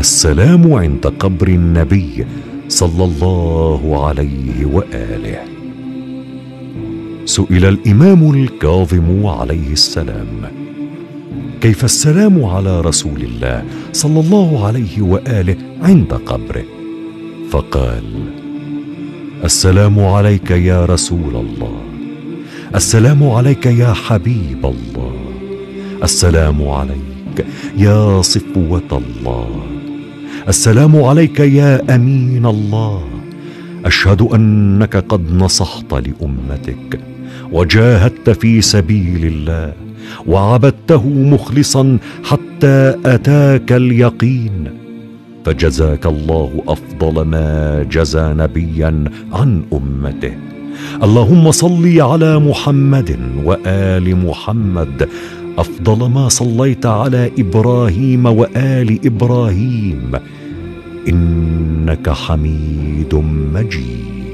السلام عند قبر النبي. صلى الله عليه وآله. سئل الإمام الكاظم عليه السلام كيف السلام على رسول الله صلى الله عليه وآله عند قبره؟ فقال السلام عليك يا رسول الله السلام عليك يا حبيب الله السلام عليك يا صفوة الله. السلام عليك يا أمين الله. أشهد أنك قد نصحت لأمتك وجاهدت في سبيل الله وعبدته مخلصا حتى أتاك اليقين. فجزاك الله أفضل ما جزى نبيا عن أمته. اللهم صل على محمد وآل محمد أفضل ما صليت على إبراهيم وآل إبراهيم إنك حميد مجيد.